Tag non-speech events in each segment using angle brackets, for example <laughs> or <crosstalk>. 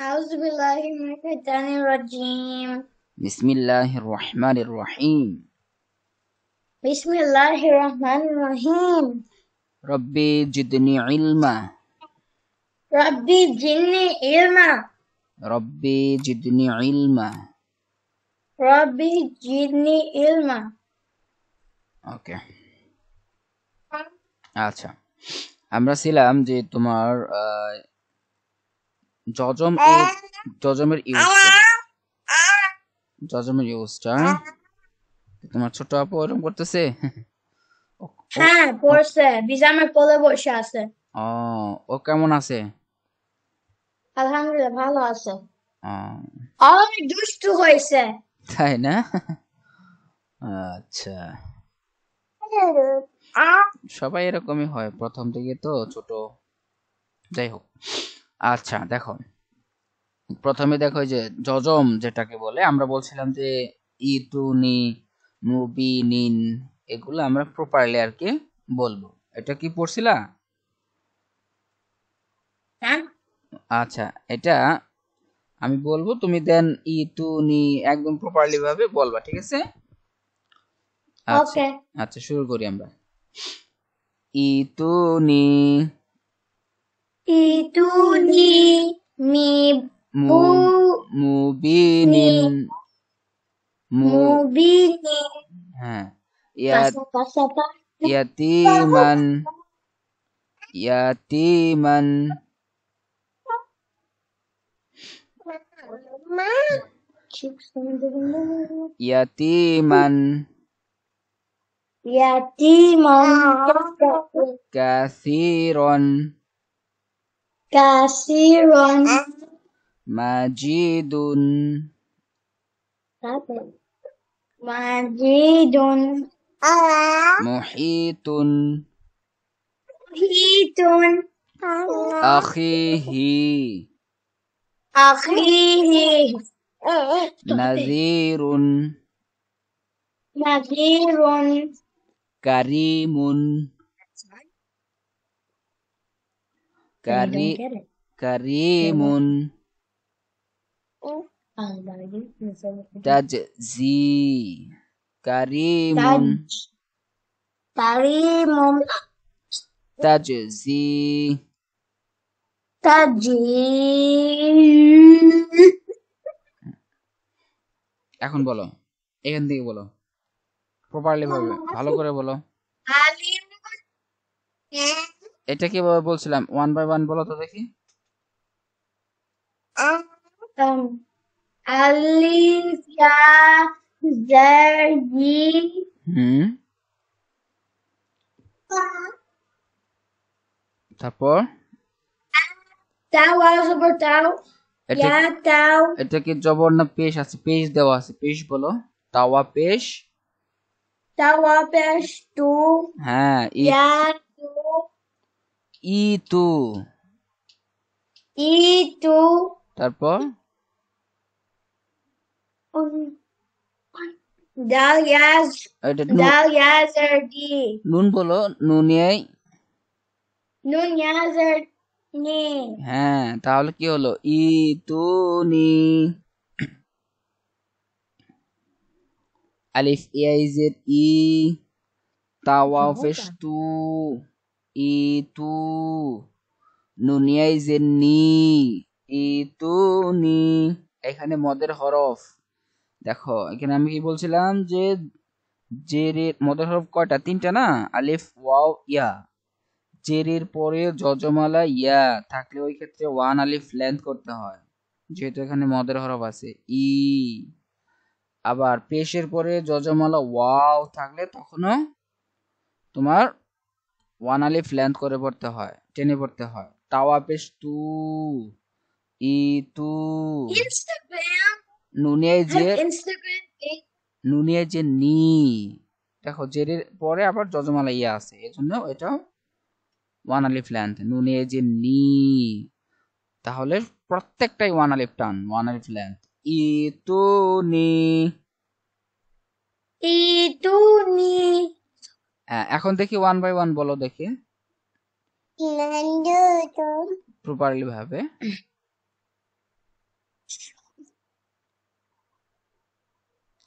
أعوذ بالله من الشيطان الرجيم بسم الله الرحمن الرحيم بسم الله الرحمن الرحيم ربي زدني علما ربي زدني علما ربي زدني علما ربي زدني علما ওকে আচ্ছা আমরা ছিলাম যে তোমার আহ, যজম এর যজমের ইউজটা। যজমের ইউজটা। তোমার ছোট আপু ওরকম করতেছে? হ্যাঁ পড়ছে বিজামের কোলে বসে আছে। ও ও কেমন আছে? আলহামদুলিল্লাহ ভালো আছে। অনেক দুষ্টু হয়েছে। তাই না? আচ্ছা। সবাই এরকমই হয় প্রথম থেকে তো ছোট। যাই হোক। আচ্ছা দেখো। প্রথমে দেখো যে যজম যেটাকে বলে আমরা বলছিলাম যে ইতুনি মুবি নিন এগুলো আমরা প্রপারলি আর কি বলব। এটা কি পড়ছিলা? হ্যাঁ। আচ্ছা এটা আমি বলব তুমি দেন ইতুনি একদম প্রপারলি ভাবে বলবা ঠিক আছে? আচ্ছা আচ্ছা শুরু করি আমরা। ইতুনি ইতুনি মি মু মুবিনিন মু মুবিনি হ্যাঁ ইয়াত কাসা কাসা পা ইয়াতিমান ইয়াতিমান ইয়াতিমান Yatiman. কাসিরন kasiron. Majidun. Majidun. Muhitun. Hitun akhihi. Akhihi. Nazirun. Nadirun karimun kari karimun tajzi karimun Tarimun tajzi taji এখন বলো এখান থেকে বলো প্রপারলি ভাবে ভালো করে বলো alimun এটা কীভাবে বলছিলাম? ওয়ান বাই ওয়ান বলো তো দেখি। Um, হুম। তারপর? Tau harus bertau এটা কি জবর না পেশ আছে? পেশ দেওয়া আছে। পেশ বলো। তাওয়া পেশ। Tau apes tu হ্যাঁ ই ই itu তারপর? নু- dal নুন। বলো নুনিয়াই হ্যাঁ তাহলে কি হলো? ই তু নি। আলিফ ইয়াইজের ই। তাওয়া পেশ তু ই তু নুনিয়াইজের নি ই তু নি এখানে মদের হরফ। দেখো, এখানে আমি কি বলছিলাম যে জেরের মদের হরফ কয়টা? তিনটা না? আলিফ, ওয়াও, ইয়া। জেরের পরে যজমালা, ইয়া। থাকলে ওই ক্ষেত্রে ওয়ান আলিফ লেন্থ করতে হয়। যেহেতু এখানে মদের হরফ আছে। ই। আবার পেশের পরে যজমালা, ওয়াও থাকলে তখনও তোমার ওয়ান আলিফ লেন্থ করে পড়তে হয় টেনে পড়তে হয়। তাওয়া পেশ তু ই তু Instagram? নুনিয়ায় যে নুনিয়ায় যে নি। দেখো জেরের পরে আবার যজমালা ইয়া আছে। এজন্য এটা ওয়ান আলিফ লেন্থ নুনিয়ায় যে নি। তাহলে প্রত্যেকটাই ওয়ান আলিফ টান ওয়ান আলিফ লেন্থ ই তু নি। Itu ni হ্যাঁ, হ্যাঁ, এখন দেখি ওয়ান বাই ওয়ান বলো দেখি। প্রপারলি ভাবে।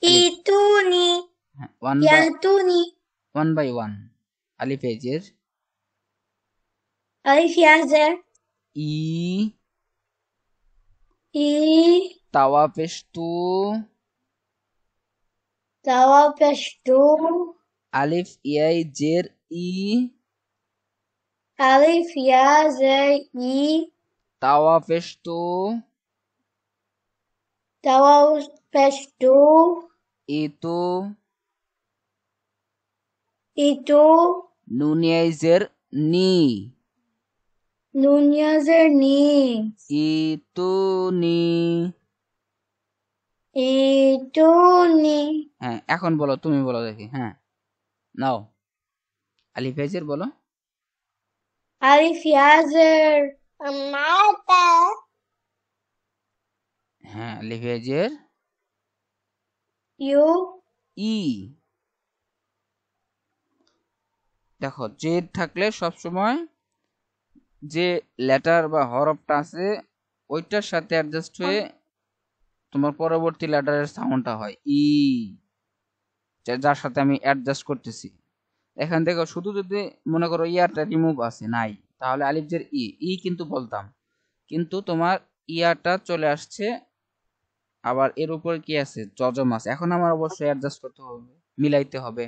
ইতুনি ইয়াতুনি হ্যাঁ, ওয়ান বাই ওয়ান আলিফ এজের আলিফ ইয়াজের ই। ই। তাওয়া পেশতু তাওয়া পেশতু আলিফ ইয়াই জের ই Alif yazer. I. তাওয়া পেস্তু Tawa pestu. ইতু Itu. নুন ইয়াই জের নি Nun yazer ni. ইতু নি Ituni. হ্যাঁ এখন বলো তুমি বলো দেখি হ্যাঁ নাও আলিফ এজের বলো yazer. Mata. হ্যাঁ আলিফ You. ই দেখো জেড থাকলে সব সময় যে লেটার বা হরফটা আছে ওইটার সাথে অ্যাডজাস্ট হয়ে তোমার পরবর্তী লেটারের সাউন্ডটা হয় ই যার সাথে আমি অ্যাডজাস্ট করতেছি। এখান থেকে শুধু যদি মনে করো ইয়ারটা রিমুভ আছে, নাই, তাহলে আলিফজের ই ই কিন্তু বলতাম। কিন্তু তোমার ইয়াটা চলে আসছে, আবার এর উপরে কি আছে? জজম আছে। এখন আমার অবশ্যই অ্যাডজাস্ট করতে হবে, মিলাইতে হবে।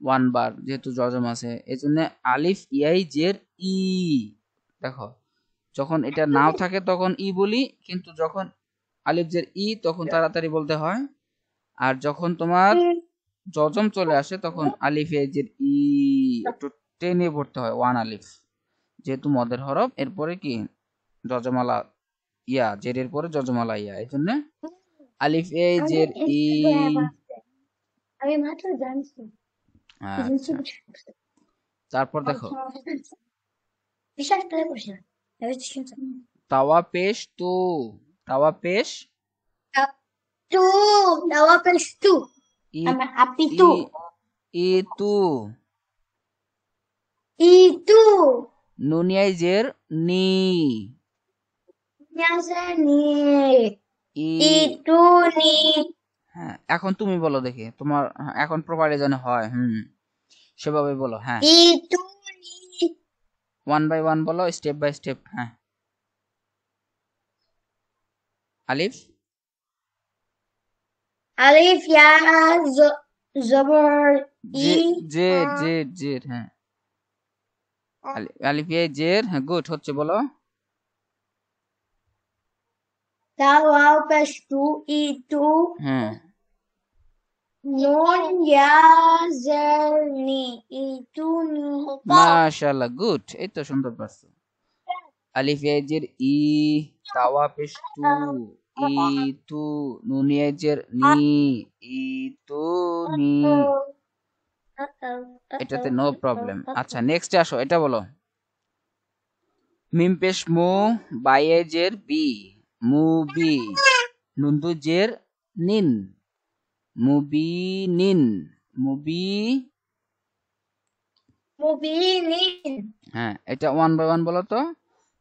ওয়ান বার যেহেতু জজম আছে এই জন্য আলিফ ইয়াই জের ই। দেখো, যখন এটা নাও থাকে তখন ই বলি, কিন্তু যখন আলিফ জের ই, তখন তাড়াতাড়ি বলতে হয়। আর যখন তোমার জজম চলে আসে তখন আলিফ জের ই একটু টেনে পড়তে হয় ওয়ান আলিফ। যেহেতু মদের হরফ এরপরে কি? জজমালা ইয়া জেরের পরে জজমালা ইয়া এই জন্য আলিফ এ জের ই। আমি মাত্র জানছি। আচ্ছা। তারপর দেখো। বিশ্বাস করে করছি না আমি তো তাওয়া পেশ তু। তাওয়া পেশ tu tawa pes tu ই sama api tu ই- ই তু itu জের নি nyasa ni ই itu ni হ্যাঁ এখন তুমি বলো দেখি তোমার এখন প্রপারলি যেন হয় হুম সেভাবে বলো হ্যাঁ। itu ni one by one বলো স্টেপ বাই স্টেপ হ্যাঁ। আলিফ? Alif ya zo zober জে i জে জে জের হ্যাঁ। আলিফ এ জের হ্যাঁ গুড হচ্ছে বলো। tawa pes tu itu হ্যাঁ। nun ya ni itu ni মাশাআল্লাহ গুড এই তো সুন্দর পারছ। আলিফ এ জের ই তাওয়া পেশ তু নুনি এ জের নি ই নি এটাতে নো প্রবলেম আচ্ছা নেক্সট আসো এটা বলো। মিম পেশ মু বাই এ জের বি মু বি নুন্দু জের নিন মুবি নিন মুবি mubinin হ্যাঁ এটা ওয়ান বাই ওয়ান বলো তো?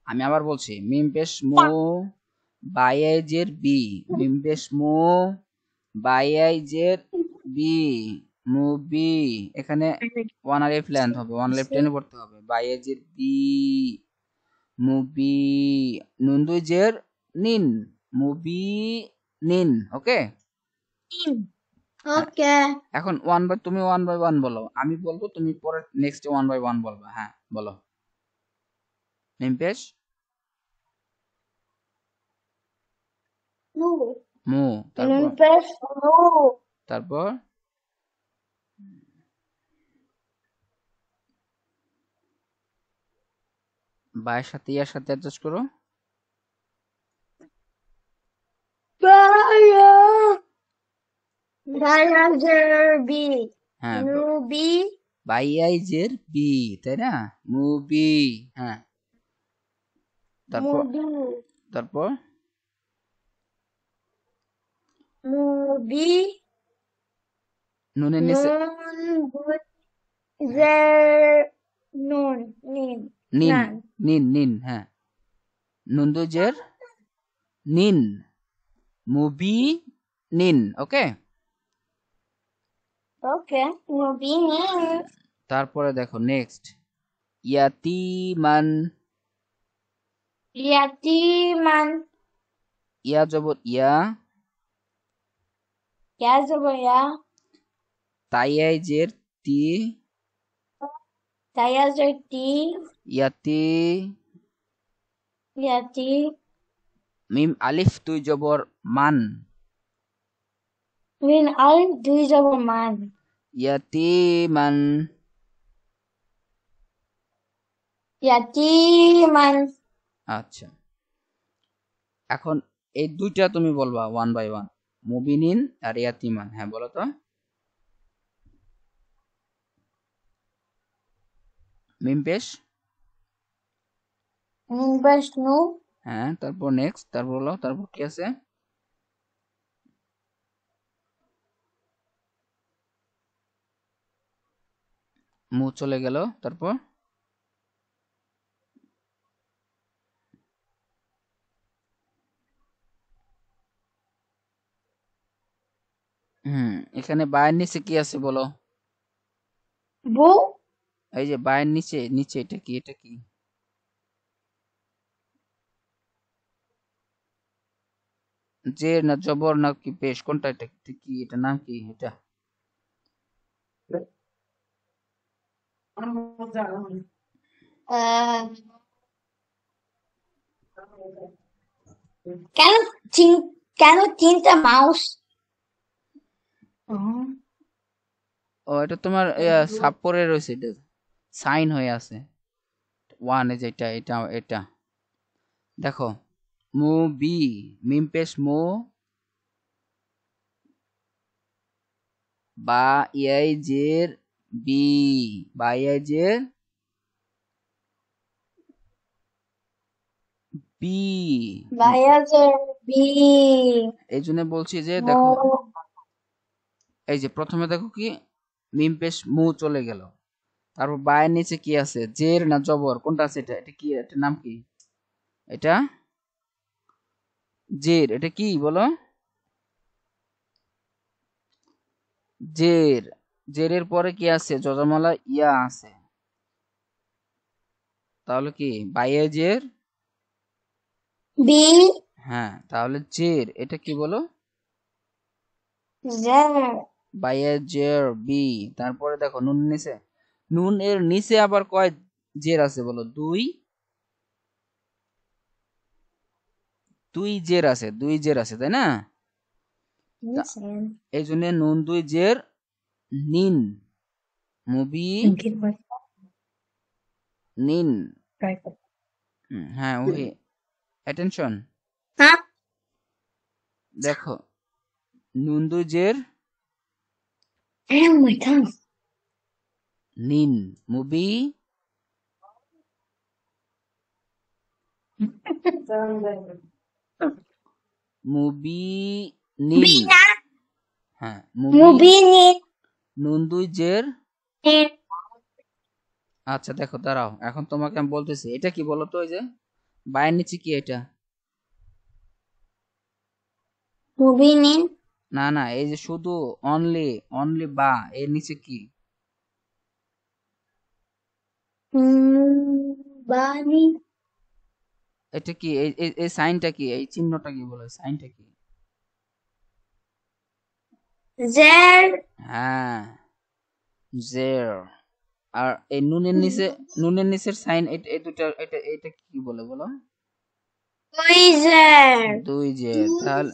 আমি আবার বলছি মিম পেশ মু পেশ মু বায়াইজের বি মু বি এখানে ওয়ান আলিফ লেন্থ হবে ওয়ান আলিফ টেনে পড়তে হবে বায়াইজের বি মুবি নুন্দুজের নিন মুবি নিন ওকে oke এখন ওয়ান বাই তুমি ওয়ান বাই ওয়ান বলো আমি বলব তুমি পরে নেক্সট ওয়ান বাই ওয়ান বলবে হ্যাঁ বলো। মিম পেশ nu মু। তারপর? তারপর? বায়ের সাথে ইয়ার সাথে অ্যাডজাস্ট করো। হ্যাঁ বাইয়াইজের বি তাই না? মুবি হ্যাঁ। তারপর? তারপর? Mubi. নুনের নিচে Nin. নিন Nan নিন নিন হ্যাঁ নুন্দুজের নিন মুবি নিন ওকে ওকে মুবিনিন তারপরে দেখো নেক্সট ইয়াতিমান ইয়াতিমান ইয়া জবর ইয়া ইয়া তাইয়াই জের তি তাইয়া জয়তি ইয়াতি ইয়াতি মিম আলিফ তুই জবর মান মিন আল দুই জবর মান ইয়াতিমান ইয়াতিমান আচ্ছা। এখন এই দুইটা তুমি বলবা ওয়ান বাই ওয়ান মুবিনিন আর ইয়াতিমান হ্যাঁ বলো তো। মিম পেশ মিন বসনু হ্যাঁ তারপর নেক্সট তারপর বলো তারপর কি আছে? মু চলে গেল তারপর হুম এখানে বায়ের নিচে কি আছে বলো? বু? এই যে বায়ের নিচে নিচে এটা কি এটা কি? যে না জবর না কি পেশ কোনটা এটা কি এটা নাম কি এটা? কেন কেন তিনটা মাউস? ও এটা তোমার সাপোরে রয়েছে এটা সাইন হয়ে আছে। ওয়ান এই এটা এটা এটা। দেখো মু বি মিম পেশ মু বা ইয়াই জের বি বা। ইয়াই জের বি। এই জন্য বলছি যে দেখো এই যে প্রথমে দেখো কি মিম পেশ মু চলে গেল। তারপর বায়ের নিচে কি আছে? জের না জবর? কোনটা আছে এটা? এটা কি? এটা নাম কি? এটা জের। এটা কি বলো? জের। জেরের পরে কি আছে? যজমালা ইয়া আছে। তাহলে কি? বাইয়ে জের? বি হ্যাঁ তাহলে জের। এটা কি বলো? জে বাইয়ে জের বি। তারপরে দেখো নুন নিচে। নুন এর নিচে আবার কয় জের আছে বলো? দুই। দুই জের আছে দুই জের আছে তাই না? এই জন্য নুন দুই জের নিন। মুবি নিন। হ্যাঁ ওই অ্যাটেনশন। হ্যাঁ। দেখো নুন দুই জের Oh my god. মুবি মুবি নিন Bina. হ্যাঁ মুবি Mubinin. নুন দুই জের আচ্ছা দেখো দাঁড়াও এখন তোমাকে আমি বলতেছি এটা কি বলো তো ওই যে বায়ের নিচে কি এটা Mubinin. না না এই যে শুধু অনলি অনলি বা এর নিচে কি. এটা কি এই সাইনটা কি এই চিহ্নটা কি বলে সাইনটা কি. হ্যাঁ জের আর এই নুনের নিচে নুনের নিচের সাইন এই দুটা এটা এটা কি বলে বলো Wizard. দুই জের তাহলে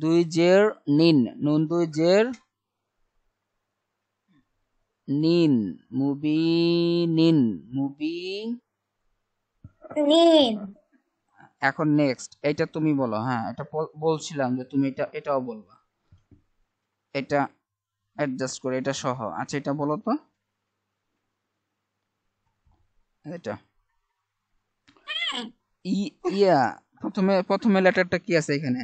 দুই জের নিন নুন দুই জের নিন মুবি নিন মুবি Nin. এখন নেক্সট এটা তুমি বলো হ্যাঁ এটা বলছিলাম যে তুমি এটা এটাও বলবা। এটা অ্যাডজাস্ট করে এটা সহ। আচ্ছা এটা বলো তো। এটা। ই ইয়া প্রথমে প্রথমে লেটারটা কি আছে এখানে?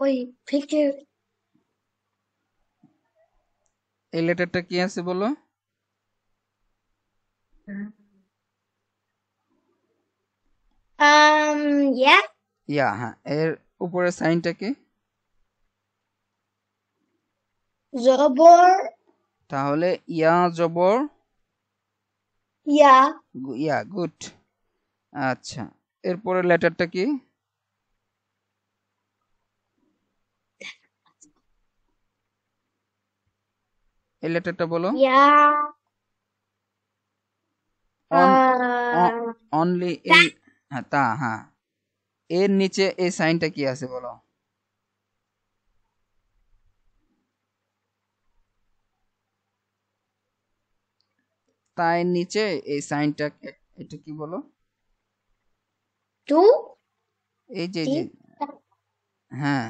ওই picture. এই লেটারটা কি আছে বলো? Um, yeah. ইয়া হ্যাঁ। এর উপরে সাইনটা কি? জবর। তাহলে ইয়া জবর। ইয়া। ইয়া গুড। আচ্ছা। এরপরে লেটারটা কি? এই লেটারটা বলো। অনলি এই হ্যাঁ তা হ্যাঁ। এর নিচে এই সাইনটা কি আছে বলো? তাই নিচে এই সাইনটা এটা কি বলো? টু এই যে হ্যাঁ।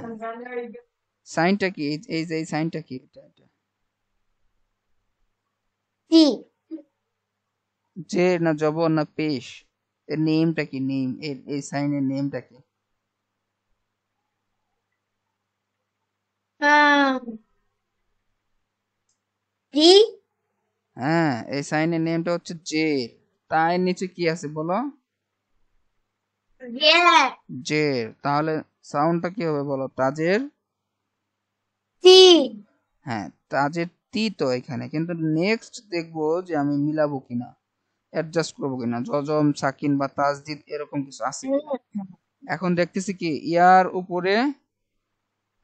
সাইনটা কি? এই এই যে এই সাইনটা কি? এটা এটা। টি যে না জবর না পেশ এর নেমটা কি? নেম এর এই সাইনের নেমটা কি? হ্যাঁ এই সাইনের নেমটা হচ্ছে জের তাই নিচে কি আছে বলো? জের তাহলে সাউন্ডটা কি হবে বলো? তাজের? হ্যাঁ তাজের তি তো এখানে। কিন্তু নেক্সট দেখব যে আমি মিলাবো কিনা অ্যাডজাস্ট করব কিনা। জজম সাকিন বা তাজদিদ এরকম কিছু আছে এখন দেখতেছি কি ইয়ার উপরে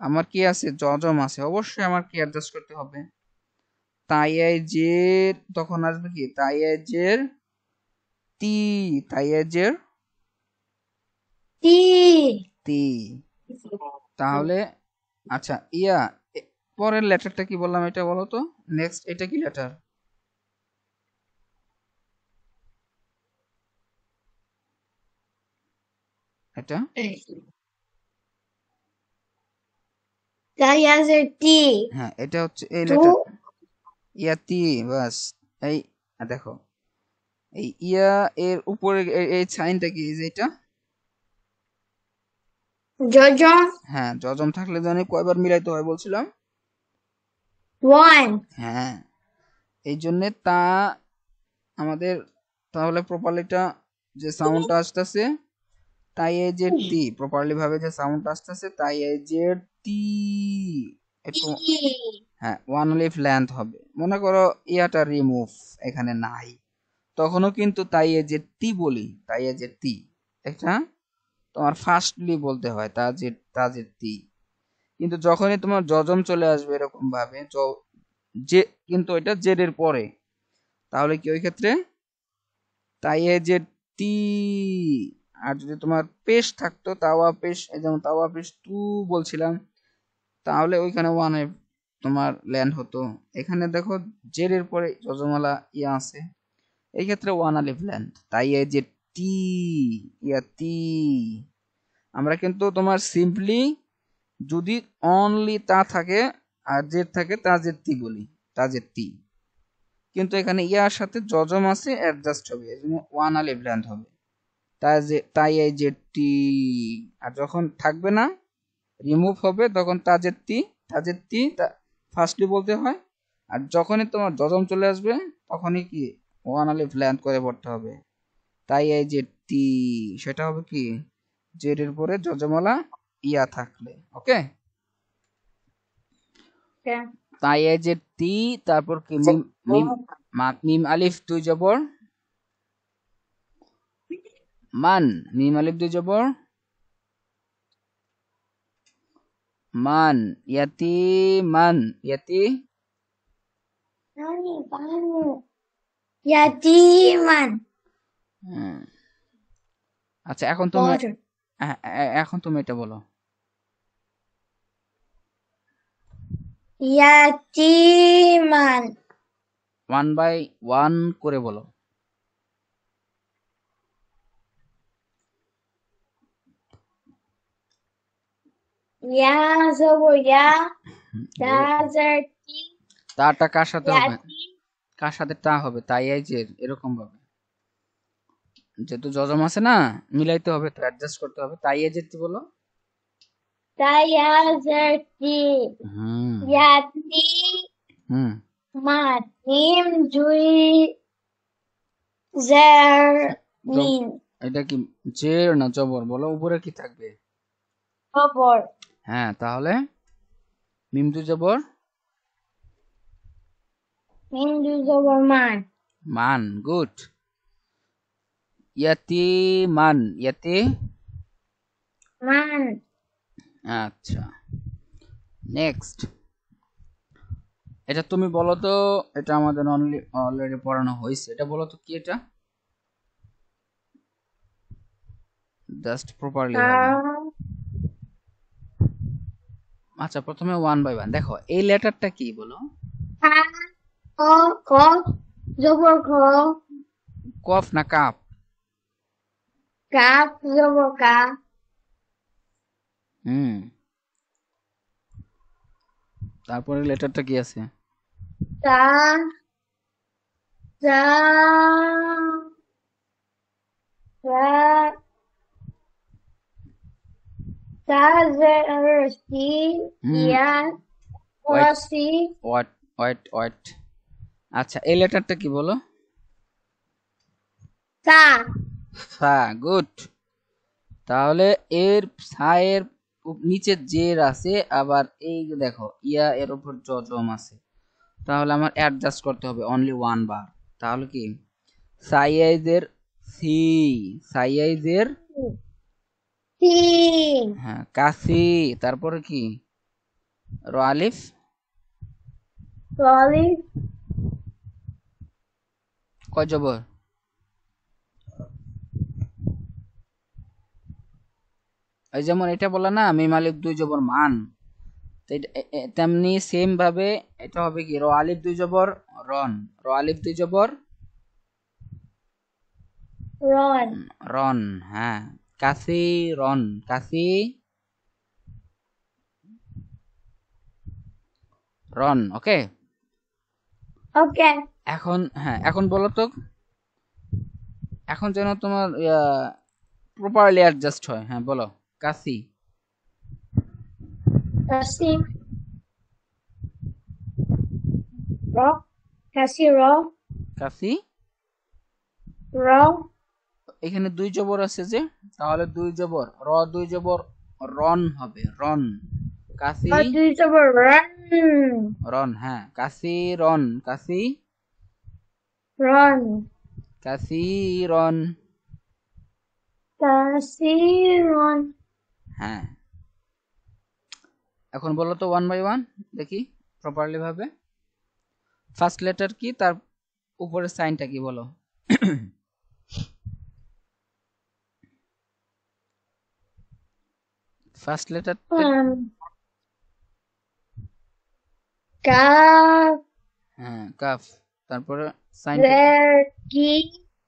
আমার কি আছে? জজম আছে। অবশ্যই আমার কি অ্যাডজাস্ট করতে হবে। তাই এই জের তখন আসবে কি? তাই এই জের তি তাই এই জের টি তি তাহলে আচ্ছা ইয়া পরের লেটারটা কি বললাম এটা বলো তো? নেক্সট এটা কি লেটার? এটা? হ্যাঁ এটা হচ্ছে এই লেটার। ইয়াতি বাস। এই দেখো। এই ইয়া এর উপরে এই সাইনটা কি? যে এটা? জজম। হ্যাঁ থাকলে জানি কয়বার মিলাইতে হয় বলছিলাম। ওয়ান হ্যাঁ এই জন্যে তা আমাদের তাহলে প্রপারলিটা যে সাউন্ডটা আসতেছে তাই এই যে টি প্রপারলি ভাবে যে সাউন্ডটা আসতেছে তাই এই যে টি একটু হ্যাঁ ওয়ান লিফ লেন্থ হবে। মনে করো ইয়াটা রিমুভ এখানে নাই। তখনও কিন্তু তাই এই যে টি বলি তাই এই যে টি এটা তোমার ফার্স্টলি বলতে হয় তা যে তা যে টি কিন্তু যখনই তোমার যজম চলে আসবে এরকম ভাবে যে, কিন্তু এটা জেরের পরে। তাহলে কি ওই ক্ষেত্রে? তাই এই যে টি আর যদি তোমার পেশ থাকতো, তাওয়া পেশ যেমন তাওয়া পেশ টু বলছিলাম, তাহলে ওইখানে ওয়ানে তোমার ল্যান্ড হতো। এখানে দেখো জেরের পরে যজমালা ইয়া আছে। এই ক্ষেত্রে ওয়ান আলিফ ল্যান্ড তাই এই যে টি ইয়া টি আমরা কিন্তু তোমার সিম্পলি যদি অনলি তা থাকে আর জেড থাকে, তি বলি তাজের তি কিন্তু এখানে ইয়ার সাথে যজম আছে অ্যাডজাস্ট হবে ওয়ান আলিফ ল্যান্ড হবে। তাই যে তাই এই জেড টি। আর যখন থাকবে না রিমুভ হবে, তখন তি তাজের তি ফার্স্টলি বলতে হয়। আর যখনই তোমার যজম চলে আসবে, তখনই কি ওয়ান আলিফ ল্যান্ড করে পড়তে হবে। তাই এই যে টি, সেটা হবে কি? জেরের পরে যজমালা ইয়া থাকলে ওকে তাই এই যে টি তারপর কি মিম মিম আলিফ দুই জবর? মান মিম আলিফ দুই জবর? মান ইয়াতি মান ইয়াতি? ইয়াতিমান আচ্ছা এখন তুমি এ- এ- এখন তুমি এটা বলো। ইয়াতিমান ওয়ান বাই ওয়ান করে বলো। ইয়া জবর ইয়া <laughs> তাটা কার সাথে হবে? কার সাথে টা হবে? তাই যে এরকম ভাবে। যেহেতু যজম আছে না মিলাইতে হবে তো অ্যাডজাস্ট করতে হবে। তাই যে কি বলো? টি হুম ইয়াতি হুম মান মিম জুই এটা কি জের না জবর? বলো উপরে কি থাকবে? খবর হ্যাঁ তাহলে? মিম দু জবর? মিম দুই জবর মান। মান গুড। ইয়াতি মান ইয়াতি? মান। আচ্ছা। নেক্সট এটা তুমি বলো তো এটা আমাদের অনলি অলরেডি পড়ানো হয়েছে। এটা বলো তো কি এটা? জাস্ট প্রপারলি আচ্ছা প্রথমে ওয়ান বাই ওয়ান দেখো এই লেটারটা কি বলো? কফ না কাপ? কাপ জবর কা হুম। তারপরে লেটারটা কি আছে? তা যা তা সি। ইয়া Wait. See what what what আচ্ছা এই লেটারটা কি বলো? তা। সা গুড। তাহলে এর সায়ের নিচে জের আছে আবার এই যে দেখো ইয়া এর উপর জজম আছে। তাহলে আমার অ্যাডজাস্ট করতে হবে অনলি ওয়ান বার তাহলে কি? সাইয়াইজের সি সাইয়াইজের হ্যাঁ কাসি তারপরে কি? র আলিফ সলি কয় জবর? যেমন এটা বললা না মিম আলিফ দুই জবর মান। তেমনি সেম ভাবে এটা হবে কি র আলিফ দুই জবর রন। র আলিফ দুই জবর রন। রন হ্যাঁ। কাসি রন। কাসি রন ওকে? ওকে। এখন হ্যাঁ এখন বলো তো। এখন যেন তোমার প্রপারলি অ্যাডজাস্ট হয় হ্যাঁ বলো। কাসি কাশি। র। কাশি র। কাসি র। এখানে দুই জবর আছে যে তাহলে দুই জবর। র দুই জবর রন হবে রন কাসি দুই জবর রান রন হ্যাঁ। কাসি রন কাসি রন কাসি রন কাশি রন হ্যাঁ। এখন বলো তো ওয়ান বাই ওয়ান দেখি প্রপারলি ভাবে। ফার্স্ট লেটার কি? তার উপরে সাইনটা কি বলো? ফার্স্ট লেটার um কাফ। হ্যাঁ কাফ। তারপরে সাইন কি?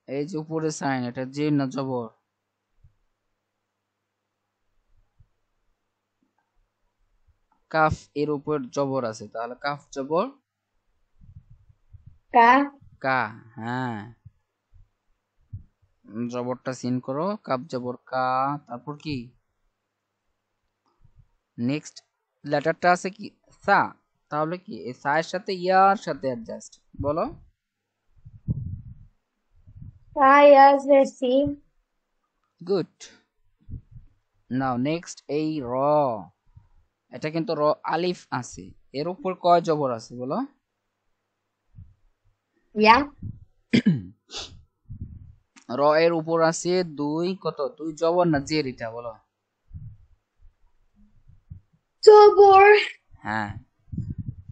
এই যে উপরে সাইন এটা জের না জবর? কাফ এর উপর জবর আছে তাহলে কাফ জবর? কা। কা হ্যাঁ। জবরটা সিন করো কাপ জবর কা তারপর কি? নেক্সট লেটারটা আছে কি? সা তাহলে কি? এই সা এর সাথে ইয়ার সাথে অ্যাডজাস্ট বলো। সায়াস সি গুড নাও নেক্সট এই র। এটা কিন্তু র আলিফ আছে। এর উপর কয় জবর আছে বলো। ইয়া। র এর উপর আছে দুই কত? দুই জবর না জের এটা বলো। জবর। হ্যাঁ।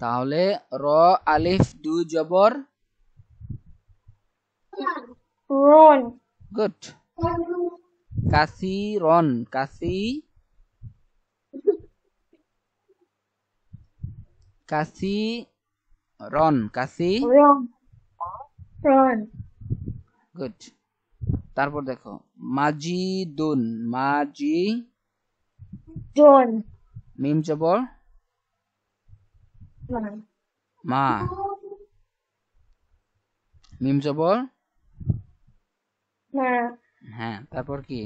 তাহলে র আলিফ দুই জবর। রন। গুড। কাসি রন। কাসি। কাসি রন কাসি রন গুড তারপর দেখো মাজি দুন মাজি জন মিম জবর মা? মিম জবর? মা হ্যাঁ তারপর কি?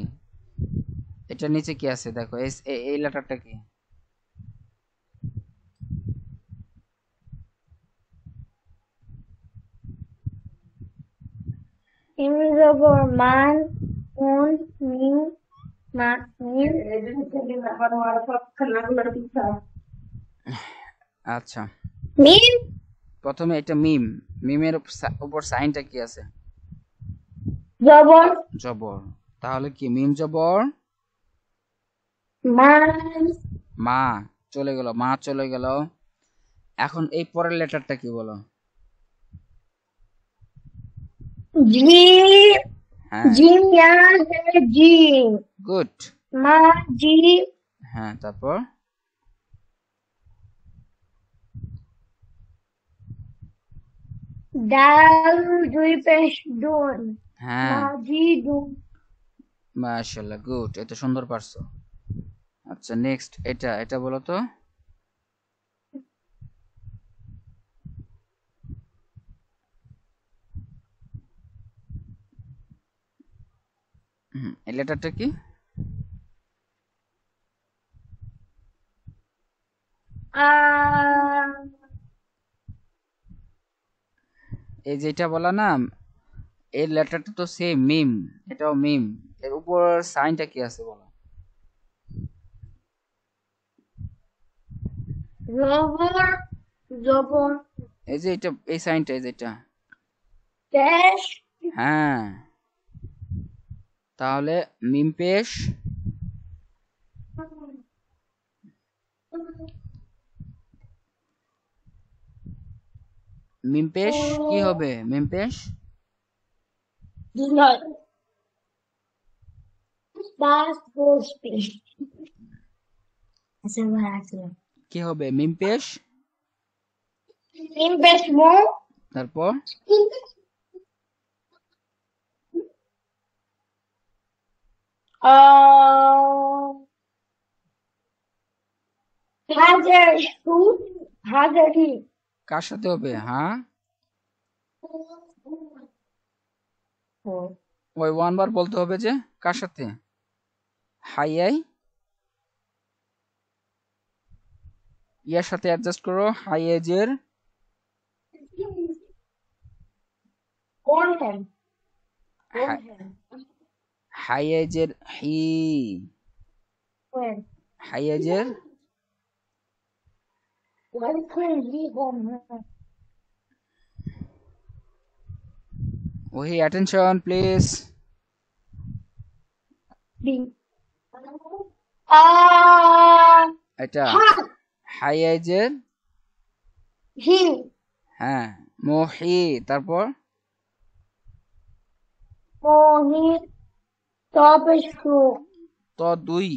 এটা নিচে কি আছে? দেখো এই লেটারটা কি? জবর মান উন মিম মা মিম আচ্ছা। মিম প্রথমে এটা মিম। মিমের উপর সাইনটা কি আছে? জবর। জবর। তাহলে কি মিম জবর? মা। মা। চলে গেল। মা চলে গেল। এখন এই পরের লেটারটা কি বলো? জি। হ্যাঁ। জিম জি গুড। মা জি হ্যাঁ তারপর? ডাল দুই পেশ দুন হ্যাঁ। জি দুন মাশাআল্লাহ গুড। এটা সুন্দর পারছ। আচ্ছা নেক্সট এটা এটা বলো তো। হুম, এই লেটারটা কি? এই যেটা বলা না এই লেটারটা তো সেম মিম এটাও মিম এর উপর সাইনটা কি আছে বলো? জবর জবর এই যে এটা এই সাইনটা এই যেটা হ্যাঁ। তাহলে মিম পেশ। মিম পেশ কি হবে? মিম পেশ? নয়। পাঁচ দশ পেশ আচ্ছা কি হবে? মিম পেশ? মো। তারপর? হাজারি কার সাথে হবে হ্যাঁ? ওই ওয়ান বার বলতে হবে যে কার সাথে? হাই আই ইয়ার সাথে অ্যাডজাস্ট করো হাই এজের কোন হ্যাঁ কোন হাই এজের হি কোন হাই এজের কোন কোন হি কোন হ্যাঁ ওহি অ্যাটেনশন প্লিজ এটা হা হি হ্যাঁ মহি তারপর মোহি ত দুই।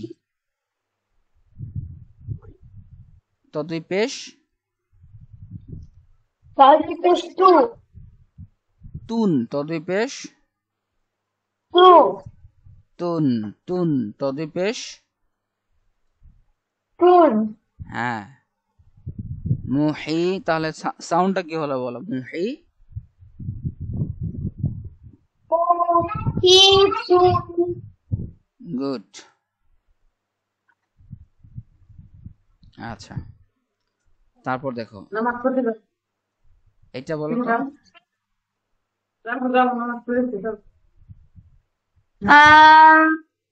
ত দুই পেশ। তুন ত দুই পেশ। তুন তুন ত দুই পেশ। হ্যাঁ। মুহি তাহলে সাউন্ডটা কি হলো বলো? মুহি হি সু গুড আচ্ছা। তারপর দেখো। এটা বলো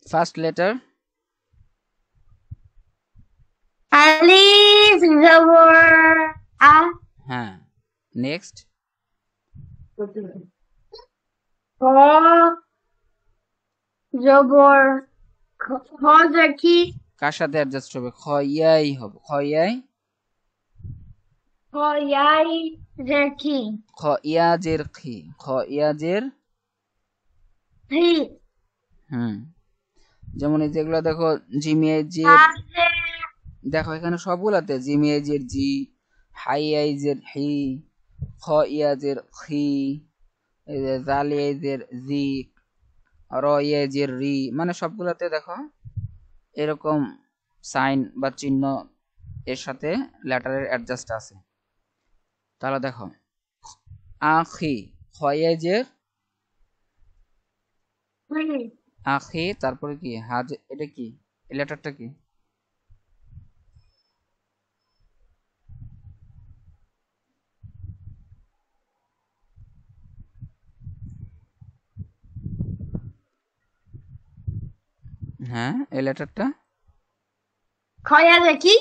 ফার্স্ট লেটার আলিফ জবর আ হ্যাঁ। নেক্সট খ জবর খ- খ দেখি কার সাথে অ্যাডজাস্ট হবে? খ ইয়াই হবে। খ ইয়াই খ ইয়াই দেখি খ। ইয়াজের খি। খ ইয়াজের হুম। যেমন এই যেগুলো দেখো জিমিয়াজের আজে দেখো এখানে সবগুলাতে জিমিয়াজের জি হাই আইজের হি খ ইয়াজের খি যে জি র যে রি মানে সবগুলোতে দেখো এরকম সাইন বা চিহ্ন এর সাথে লেটারের অ্যাডজাস্ট আছে। তাহলে দেখো আখি খয়ে যে আখি তারপরে কি? হাজ এটা কি? লেটারটা কি? হ্যাঁ এই লেটারটা? খয়া দেখি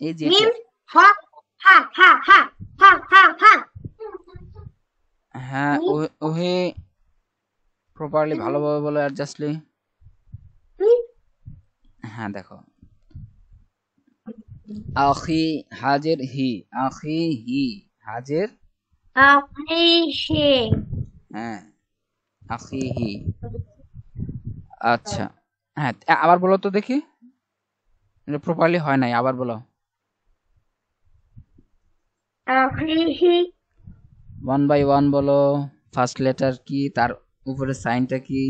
এই যে মিম। হা হা হা হা হা হা হা। হ্যাঁ ও- ওহে প্রপারলি ভালোভাবে বলো অ্যাডজাস্টলি হ্যাঁ দেখো। আখি হাজের হি আখি হি হাজের? আখিহি হ্যাঁ আখি হি। আচ্ছা। হ্যাঁ আবার বলো তো দেখি। প্রপারলি হয় নাই, আবার বলো। ওয়ান বাই ওয়ান বলো ফার্স্ট লেটার কি, তার উপরে সাইনটা কি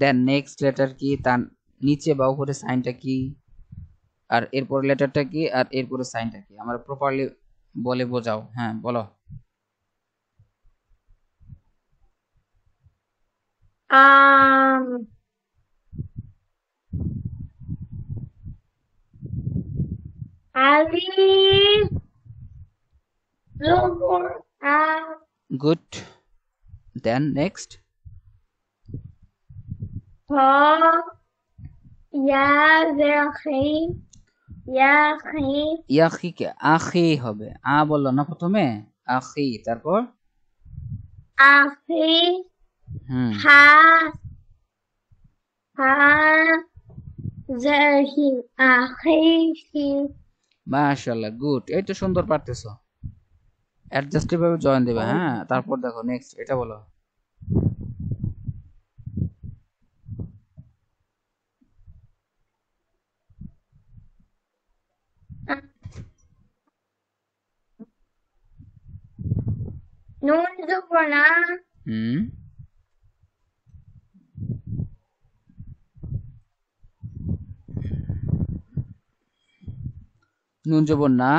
দেন নেক্সট লেটার কি, তার নিচে বা উপরে সাইনটা কি, আর এরপর লেটারটা কি, আর এরপরে সাইনটা কি। আমরা প্রপারলি বলে বোঝাও। হ্যাঁ বলো। আম ইয়া খি ইয়াখিকে আখি হবে। আ বলল না প্রথমে? আখি তারপর? আখি হা হা আখিহি মাশাআল্লাহ গুড। এই তো সুন্দর পারতেছো। অ্যাডজাস্টিভ ভাবে জয়েন দেবে হ্যাঁ? তারপর দেখো নেক্সট এটা বলো। নুন জবর না। হুম? নুন জবর না।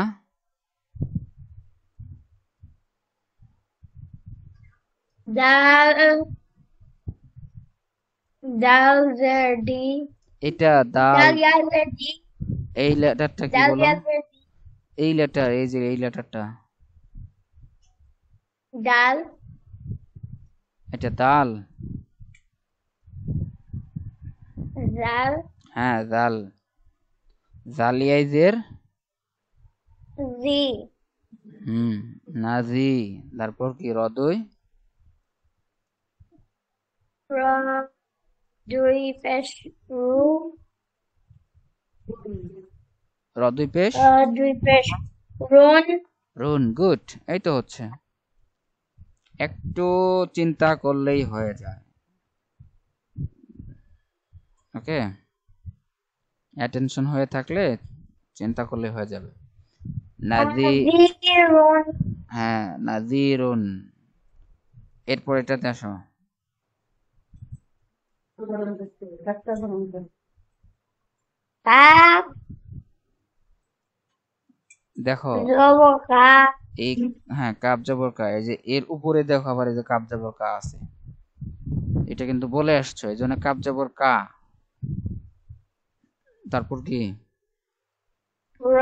জারডি এটা দাল এই লেটারটা কি বলো? এই লেটার এই যে এই লেটারটা। দাল এটা দাল জাল হ্যাঁ জালিয়াইজের জি। হুম নাজি তারপর কি রদই র দুই পেশ রু রদই পেশ? র দুই পেশ রুন। রুন গুড। এই তো হচ্ছে। একটু চিন্তা করলেই হয়ে যায়। ওকে? অ্যাটেনশন হয়ে থাকলে চিন্তা করলে হয়ে যাবে। নাজি জিরুন হ্যাঁ নাজিরুন। এরপর এটাতে আসো। দেখো। এই হ্যাঁ কাপ জবর কা এই যে এর উপরে দেখো আবার এই যে কাপ জবর কা আছে। এটা কিন্তু বলে আসছো এই জন্য কাপ জবর কা তারপর কি? র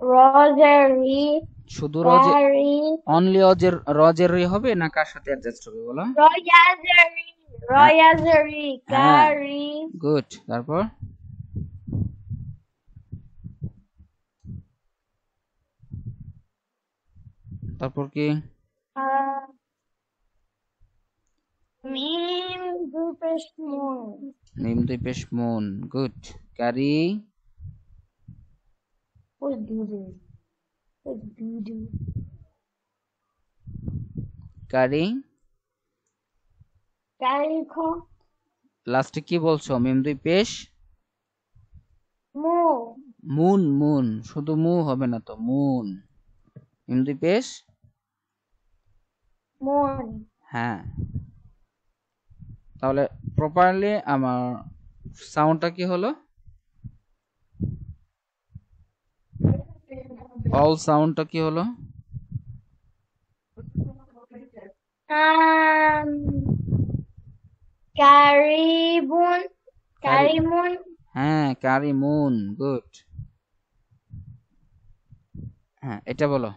রজারি শুধু রজে রারি অনলি অজের রজের হবে না কার সাথে অ্যাডজাস্ট হবে বলো? রয়াজারি রয়াজারি কারি গুড তারপর? তারপর কি? মিম দুই পেশ মুন নিম দুই পেশ মন গুড কারি ওই দুদু ওই দুদু কারি কারি খ লাস্টে কি বলছো? মিম দুই পেশ? মু। মুন মুন। শুধু মু হবে না তো মুন। মিম দুই পেশ? মুন। হ্যাঁ। তাহলে প্রপারলি আমার সাউন্ডটা কি হলো? অল সাউন্ডটা কি হলো? আম কারিবুন কারিমুন। হ্যাঁ কারিমুন গুড হ্যাঁ এটা বলো।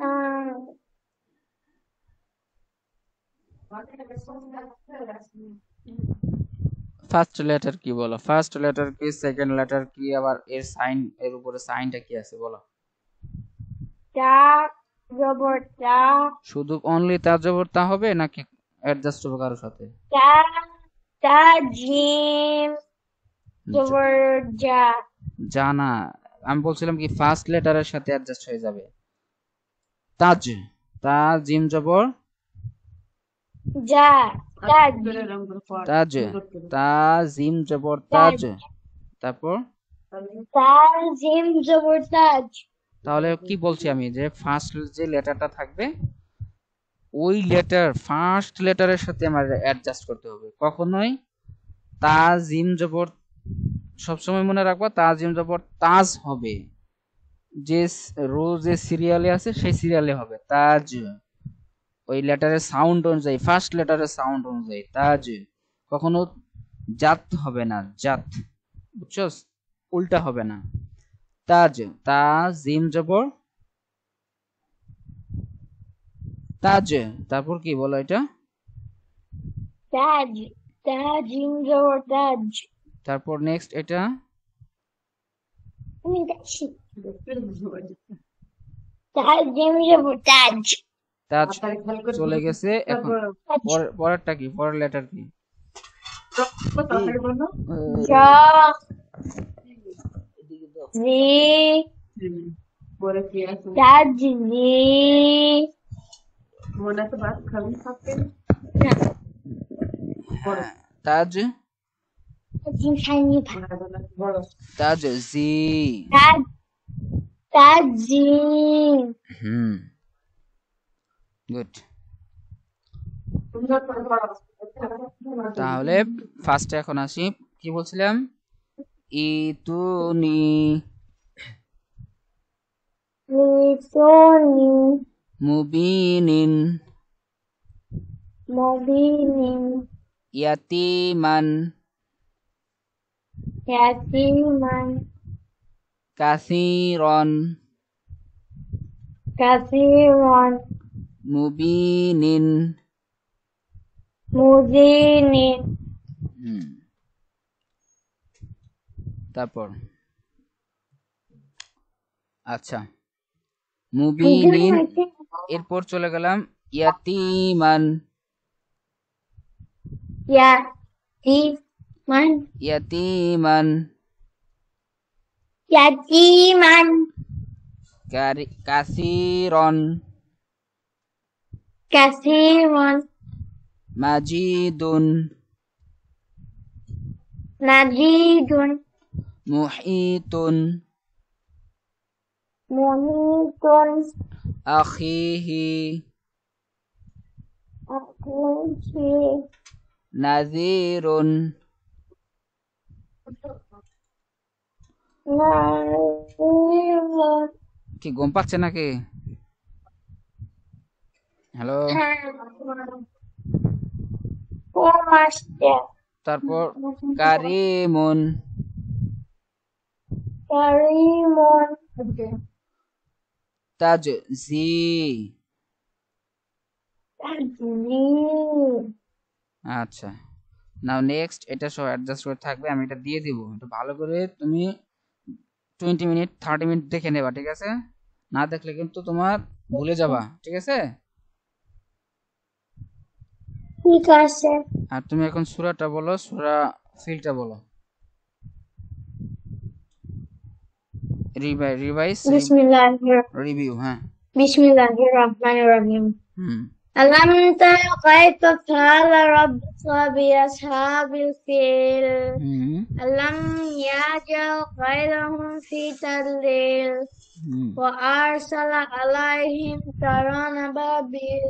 আম ফার্স্ট লেটার কি বলো? ফার্স্ট লেটার কি সেকেন্ড লেটার কি আবার এর সাইন এর উপরে সাইনটা কি আছে বলো? তা শুধু অনলি তা জবর তা হবে নাকি অ্যাডজাস্ট হবে কারোর সাথে? তা জিম জবর যা জানা। আমি বলছিলাম কি ফার্স্ট লেটারের সাথে অ্যাডজাস্ট হয়ে যাবে। তাজ তা জিম জবর। যা। তাজ তাজ তা জিম জবর তাজ। তারপর? তা জিম জবর তাজ। তাহলে কি বলছি আমি? যে ফার্স্ট যে লেটারটা থাকবে ওই লেটার ফার্স্ট লেটারের সাথে আমার অ্যাডজাস্ট করতে হবে। কখনোই তাজিম জবর সবসময় মনে রাখবা তাজিম জবর তাজ হবে। যে রো যে সিরিয়ালে আছে সেই সিরিয়ালে হবে। তাজ। ওই লেটারের সাউন্ড অনুযায়ী ফার্স্ট লেটারের সাউন্ড অনুযায়ী তাজ কখনো জাত হবে না জাত বুঝছ? উল্টা হবে না। তাজ তা জিম জবর তাজ তারপর কি বলো এটা? তাজ তা জিম জবর তাজ। তারপর নেক্সট এটা? আমি দেখছি তা জিম জবর তাজ। তাজ চলে গেছে এখন পরের- পরেরটা কি? পরের লেটার কি? যা তাজ জি। তাজ জি। তাজ তাজ জিম হুম। গুড তাহলে ফার্স্টে এখন আসি। কি বলছিলাম? ইতুনি। লিসনি মুবিনিন। মবিনিন। ইয়াতিমান। ইয়াতিমান। কাসিরন। কাসিরন। মুবিনিন। মুদিনিন হুম। তারপর? আচ্ছা। মুবিনিন এরপর চলে গেলাম ইয়াতিমান। ইয়াতিমান। ইয়াতিমান। ইয়াতিমান। কাসিরন। মাজিদুন নাজিদুন মুহিতুন মুহিতুন আখিহি আকুশি নাজিরুন নাজিরুন কি গম পাচ্ছে নাকি? হ্যালো। তারপর কারিমুন। কারিমুন। তাজজি। তাজলি আচ্ছা। নাও নেক্সট এটা সব অ্যাডজাস্ট করে থাকবে আমি এটা দিয়ে দিব। এটা ভালো করে তুমি টোয়েন্টি মিনিট থার্টি মিনিট দেখে নেবা ঠিক আছে? না দেখলে কিন্তু তোমার ভুলে যাবা ঠিক আছে? ঠিক আছে আর তুমি এখন সুরাটা বলো সুরা ফিলটা বলো রিভাই রিভাইস বিসমিল্লাহির রিভিউ হ্যাঁ বিসমিল্লাহির রহমানির রহিম হুম ألم تر كيف فعل ربك بأصحاب الفيل হুম ألم يجعل كيدهم في تضليل হুম وأرسل عليهم طيرا أبابيل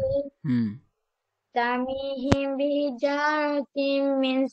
হুম ترميهم بحجارة من